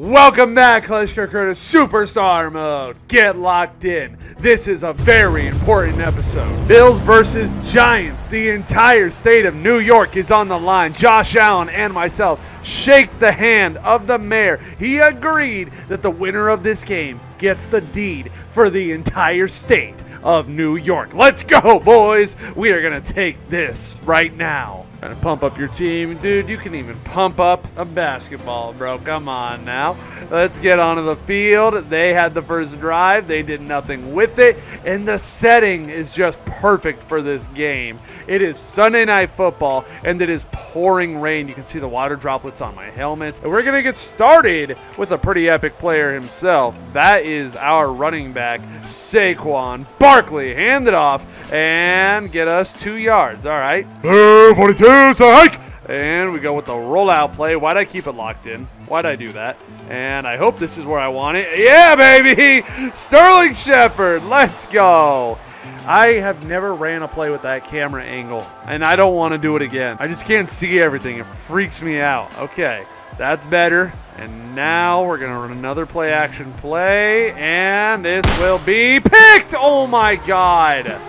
Welcome back, Kleschka Curtis Superstar Mode. Get locked in. This is a very important episode. Bills versus Giants. The entire state of New York is on the line. Josh Allen and myself shake the hand of the mayor. He agreed that the winner of this game gets the deed for the entire state of New York. Let's go, boys. We are going to take this right now. Trying to pump up your team. Dude, you can even pump up a basketball, bro. Come on now. Let's get onto the field. They had the first drive. They did nothing with it. And the setting is just perfect for this game. It is Sunday Night Football, and it is pouring rain. You can see the water droplets on my helmet. And we're going to get started with a pretty epic player himself. That is our running back, Saquon Barkley. Hand it off and get us two yards. All right. 42 so hike! And we go with the rollout play. Why'd I keep it locked in? Why'd I do that? And I hope this is where I want it. Yeah, baby! Sterling Shepard, let's go! I have never ran a play with that camera angle, and I don't want to do it again. I just can't see everything. It freaks me out. Okay, that's better. And now we're going to run another play action play, and this will be picked! Oh my god!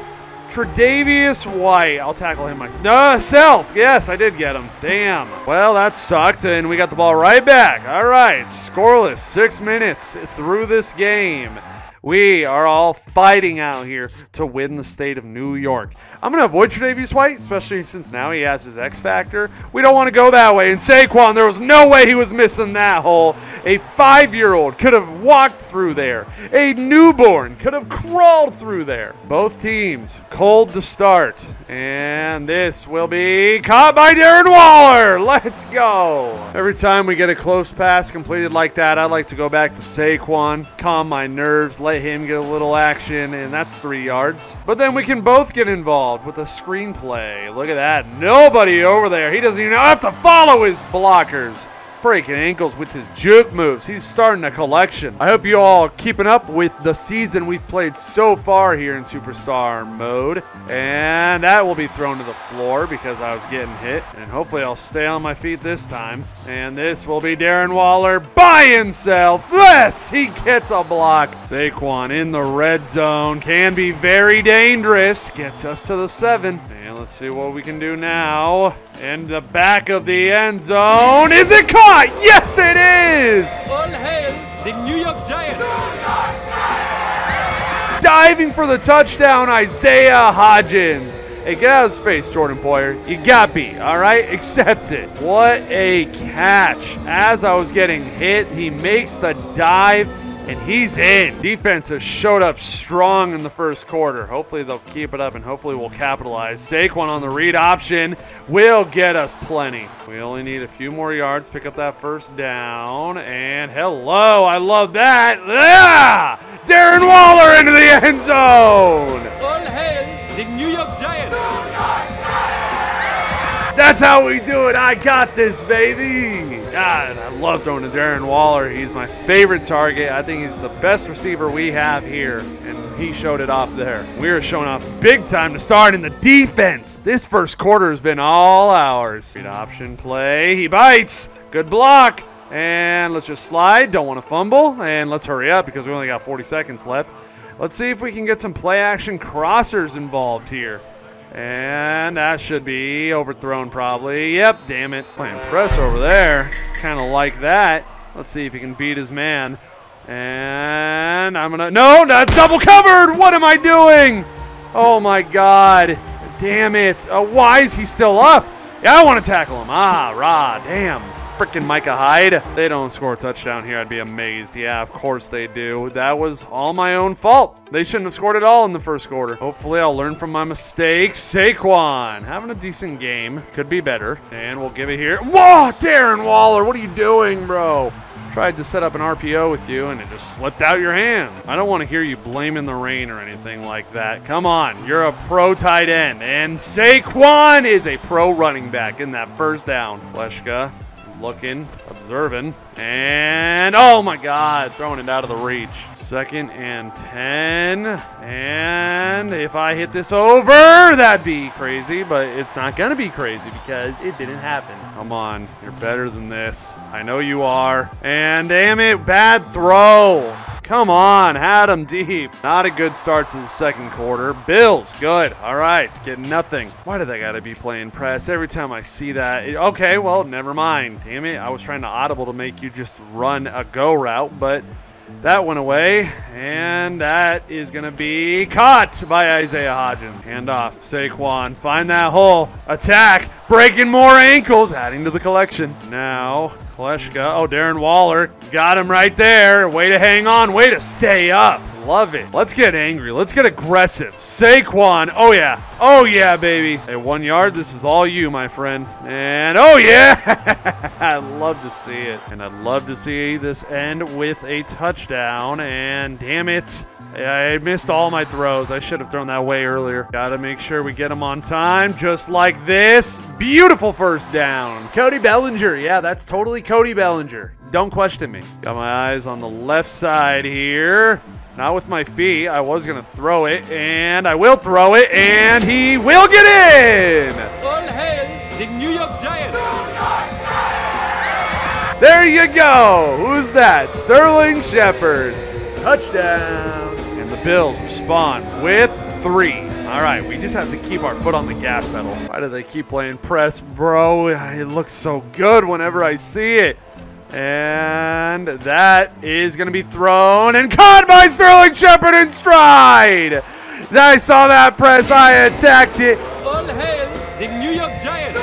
Tre'Davious White. I'll tackle him myself. No, self. Yes, I did get him. Damn. Well, that sucked, and we got the ball right back. All right, scoreless. Six minutes through this game. We are all fighting out here to win the state of New York. I'm going to avoid Tre'Davious White, especially since now he has his X Factor. We don't want to go that way. And Saquon, there was no way he was missing that hole. A five-year-old could have walked through there. A newborn could have crawled through there. Both teams cold to start. And this will be caught by Darren Waller. Let's go. Every time we get a close pass completed like that, I like to go back to Saquon, calm my nerves, let him get a little action, and that's three yards. But then we can both get involved with a screenplay. Look at that. Nobody over there. He doesn't even have to follow his blockers breaking ankles with his juke moves. He's starting a collection. I hope you all keeping up with the season we've played so far here in Superstar mode. And that will be thrown to the floor because I was getting hit. And hopefully I'll stay on my feet this time. And this will be Darren Waller by himself. Yes, he gets a block. Saquon in the red zone can be very dangerous. Gets us to the seven. And let's see what we can do now. In the back of the end zone. Is it caught? Yes, it is! All hail the New York Giants! Diving for the touchdown, Isaiah Hodgins. Hey, get out of his face, Jordan Poyer. You got beat, all right? Accept it. What a catch. As I was getting hit, he makes the dive and he's in. Defense has showed up strong in the first quarter. Hopefully they'll keep it up and hopefully we'll capitalize. Saquon on the read option will get us plenty. We only need a few more yards, pick up that first down, and hello, I love that. Yeah! Darren Waller into the end zone. All hail the New York Giants! That's how we do it. I got this, baby. God, I love throwing to Darren Waller. He's my favorite target. I think he's the best receiver we have here, and he showed it off there. We are showing off big time to start in the defense. This first quarter has been all ours. Great option play. He bites. Good block. And let's just slide. Don't want to fumble. And let's hurry up because we only got 40 seconds left. Let's see if we can get some play action crossers involved here. And that should be overthrown probably. Yep, damn it. Playing press over there. Kind of like that. Let's see if he can beat his man. And I'm going to... No, that's double covered! What am I doing? Oh, my God. Damn it. Uh, why is he still up? Yeah, I want to tackle him. Ah, rah, damn freaking Micah Hyde. They don't score a touchdown here, I'd be amazed. Yeah, of course they do. That was all my own fault. They shouldn't have scored at all in the first quarter. Hopefully I'll learn from my mistakes. Saquon having a decent game. Could be better. And we'll give it here. Whoa, Darren Waller, what are you doing, bro? Tried to set up an RPO with you and it just slipped out your hand. I don't want to hear you blaming the rain or anything like that. Come on, you're a pro tight end. And Saquon is a pro running back in that first down. Kleschka looking, observing, and oh my god, throwing it out of the reach. Second and 10, and if I hit this over, that'd be crazy, but it's not gonna be crazy because it didn't happen. Come on, you're better than this. I know you are. And damn it, bad throw. Come on, had him deep. Not a good start to the second quarter. Bills, good. All right, get nothing. Why did I gotta be playing press every time I see that? Okay, well, never mind. Damn it, I was trying to audible to make you just run a go route, but that went away, and that is going to be caught by Isaiah Hodgins. Hand off, Saquon. Find that hole. Attack. Breaking more ankles. Adding to the collection. Now, Kleschka. Oh, Darren Waller. Got him right there. Way to hang on. Way to stay up. Love it. Let's get angry. Let's get aggressive. Saquon. Oh, yeah. Oh, yeah, baby. Hey, one yard. This is all you, my friend. And oh, yeah. I love to see it. And I'd love to see this end with a touchdown. And damn it. I missed all my throws. I should have thrown that way earlier. Gotta make sure we get them on time, just like this. Beautiful first down. Cody Bellinger. Yeah, that's totally Cody Bellinger. Don't question me. Got my eyes on the left side here. Not with my feet. I was going to throw it, and I will throw it, and he will get in. All hail the New York Giants! There you go. Who's that? Sterling Shepard. Touchdown. And the Bills respond with three. All right, we just have to keep our foot on the gas pedal. Why do they keep playing press, bro? It looks so good whenever I see it. And that is going to be thrown and caught by Sterling Shepard in stride. I saw that press. I attacked it. All hail the New York Giants!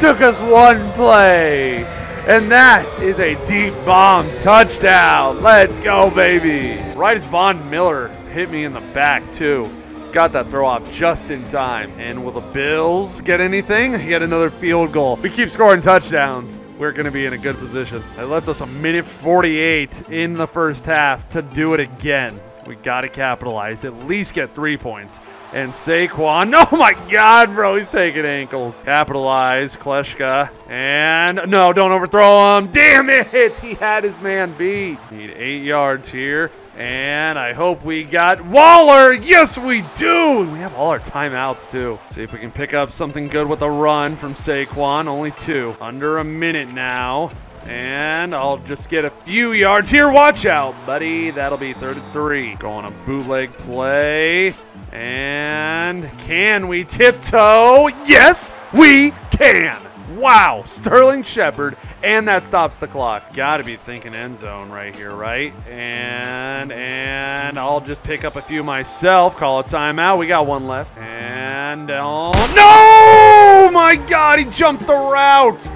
Took us one play. And that is a deep bomb touchdown. Let's go, baby. Right as Von Miller hit me in the back, too. Got that throw off just in time. And will the Bills get anything? Yet another field goal. We keep scoring touchdowns. We're going to be in a good position. They left us a minute 48 in the first half to do it again. We got to capitalize, at least get three points. And Saquon, oh my God, bro, he's taking ankles. Capitalize, Kleschka. And no, don't overthrow him. Damn it, he had his man beat. Need eight yards here. And I hope we got Waller. Yes, we do. And we have all our timeouts, too. See if we can pick up something good with a run from Saquon. Only two. Under a minute now. And I'll just get a few yards here. Watch out, buddy. That'll be third and three. Going a bootleg play. And can we tiptoe? Yes, we can. Wow, Sterling Shepard, and that stops the clock. Got to be thinking end zone right here, right? And and I'll just pick up a few myself. Call a timeout. We got one left. And oh no! My God, he jumped the route.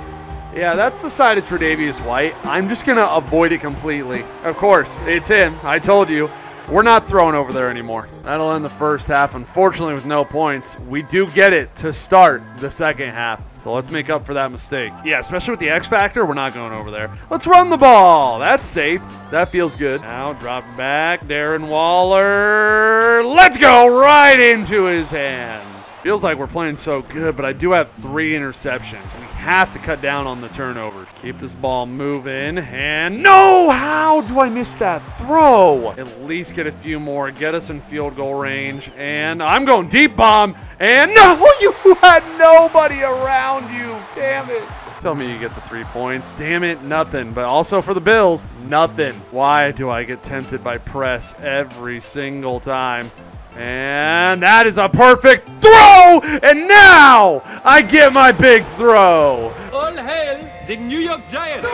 Yeah, that's the side of Tre'Davious White. I'm just going to avoid it completely. Of course, it's him. I told you. We're not throwing over there anymore. That'll end the first half, unfortunately, with no points. We do get it to start the second half. So let's make up for that mistake. Yeah, especially with the X Factor, we're not going over there. Let's run the ball. That's safe. That feels good. Now drop back. Darren Waller. Let's go right into his hands. Feels like we're playing so good, but I do have three interceptions. We have to cut down on the turnovers. Keep this ball moving. And no! How do I miss that throw? At least get a few more. Get us in field goal range. And I'm going deep bomb. And no! You had nobody around you. Damn it. Tell me you get the three points. Damn it, nothing. But also for the Bills, nothing. Why do I get tempted by press every single time? And that is a perfect throw! And now I get my big throw. All hail the New York Giants!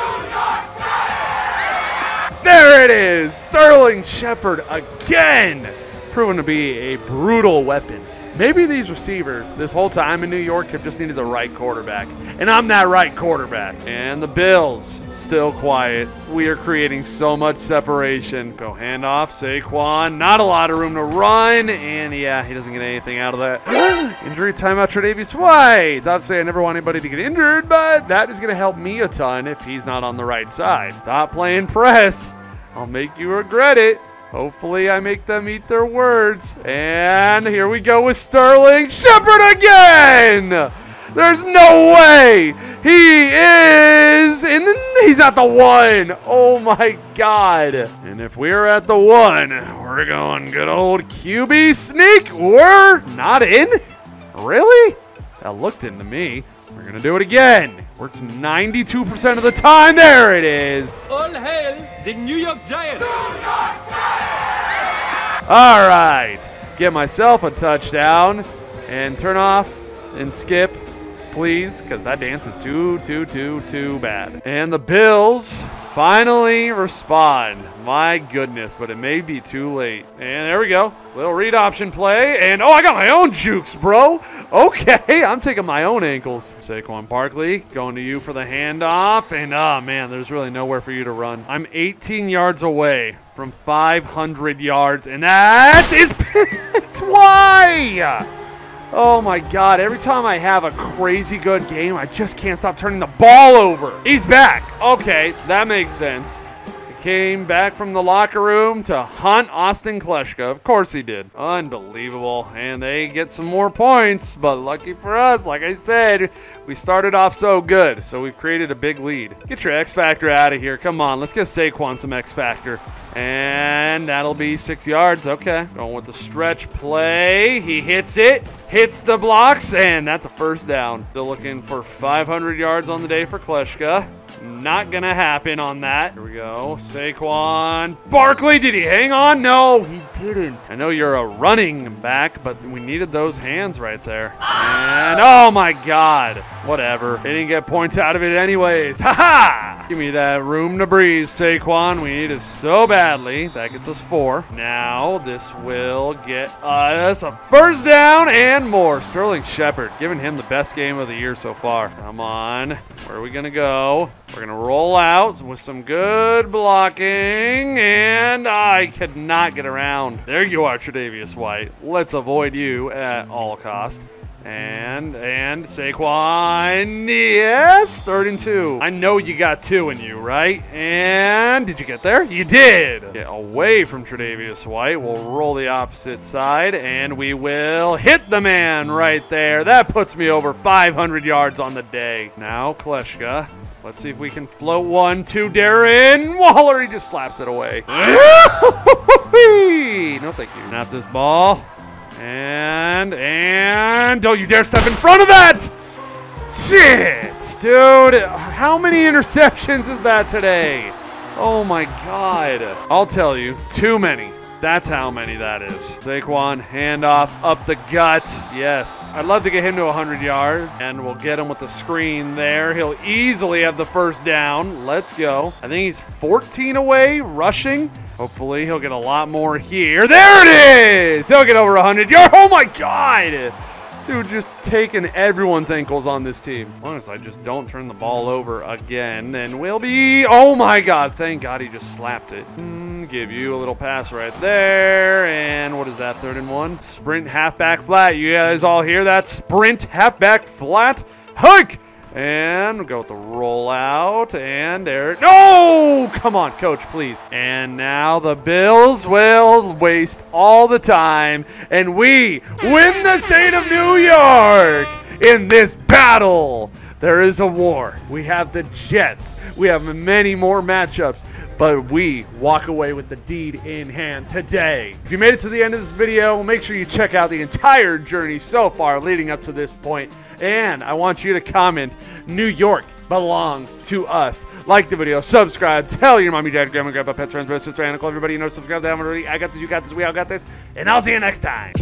There it is! Sterling Shepard again! Proven to be a brutal weapon. Maybe these receivers this whole time in New York have just needed the right quarterback. And I'm that right quarterback. And the Bills, still quiet. We are creating so much separation. Go handoff, Saquon. Not a lot of room to run. And yeah, he doesn't get anything out of that. Injury timeout, Tre'Davious White. Obviously, I never want anybody to get injured, but that is going to help me a ton if he's not on the right side. Stop playing press. I'll make you regret it. Hopefully, I make them eat their words. And here we go with Sterling Shepard again. There's no way. He is in the, he's at the one. Oh my God. And if we're at the one, we're going good old QB sneak. We're not in. Really? That looked into me. We're going to do it again. Works 92% of the time. There it is. All hail the New York Giants! All right. Get myself a touchdown and turn off and skip, please, because that dance is too, too, too, too bad. And the Bills finally respond. My goodness, but it may be too late. And there we go. Little read option play. And oh, I got my own jukes, bro. Okay, I'm taking my own ankles. Saquon Barkley going to you for the handoff. And oh, man, there's really nowhere for you to run. I'm 18 yards away from 500 yards. And that is picked. Why? Oh my god, every time I have a crazy good game, I just can't stop turning the ball over. He's back. Okay, that makes sense. He came back from the locker room to hunt Austin Kleschka. Of course he did. Unbelievable. And they get some more points, but lucky for us, like I said, we started off so good, so we've created a big lead. Get your X Factor out of here. Come on, let's get Saquon some X Factor. And that'll be six yards. Okay. Going with the stretch play. He hits it, hits the blocks, and that's a first down. Still looking for 500 yards on the day for Kleschka. Not gonna happen on that. Here we go. Saquon. Barkley, did he hang on? No, he didn't. I know you're a running back, but we needed those hands right there. And oh my god. Whatever. They didn't get points out of it anyways. Ha ha! Give me that room to breathe, Saquon. We need it so badly. That gets us four. Now this will get us a first down and more. Sterling Shepard giving him the best game of the year so far. Come on. Where are we going to go? We're going to roll out with some good blocking, and I could not get around. There you are, Tre'Davious White. Let's avoid you at all costs. And, and Saquon, yes, third and two. I know you got two in you, right? And did you get there? You did. Get away from Tre'Davious White. We'll roll the opposite side, and we will hit the man right there. That puts me over 500 yards on the day. Now, Kleschka. Let's see if we can float one to Darren Waller. He just slaps it away. no, thank you. Not this ball. And, and, don't you dare step in front of that! Shit, dude. How many interceptions is that today? Oh my god. I'll tell you, too many. That's how many that is. Saquon, handoff, up the gut. Yes. I'd love to get him to 100 yards, and we'll get him with the screen there. He'll easily have the first down. Let's go. I think he's 14 away, rushing. Hopefully, he'll get a lot more here. There it is! He'll get over 100 yards. Oh my god! Dude, just taking everyone's ankles on this team. As long as I just don't turn the ball over again, then we'll be... Oh my god, thank god he just slapped it. Mm, give you a little pass right there. And what is that, third and one? Sprint halfback flat. You guys all hear that? Sprint halfback flat. Hike! And we'll go with the rollout. And there. No! Come on, coach, please. And now the Bills will waste all the time. And we win the state of New York in this battle. There is a war. We have the Jets. We have many more matchups but we walk away with the deed in hand today. If you made it to the end of this video, make sure you check out the entire journey so far leading up to this point. And I want you to comment, New York belongs to us. Like the video, subscribe, tell your mommy, dad, grandma, grandpa, pets, friends, brother, sister, and uncle, everybody you know, subscribe to them already. I got this, you got this, we all got this. And I'll see you next time.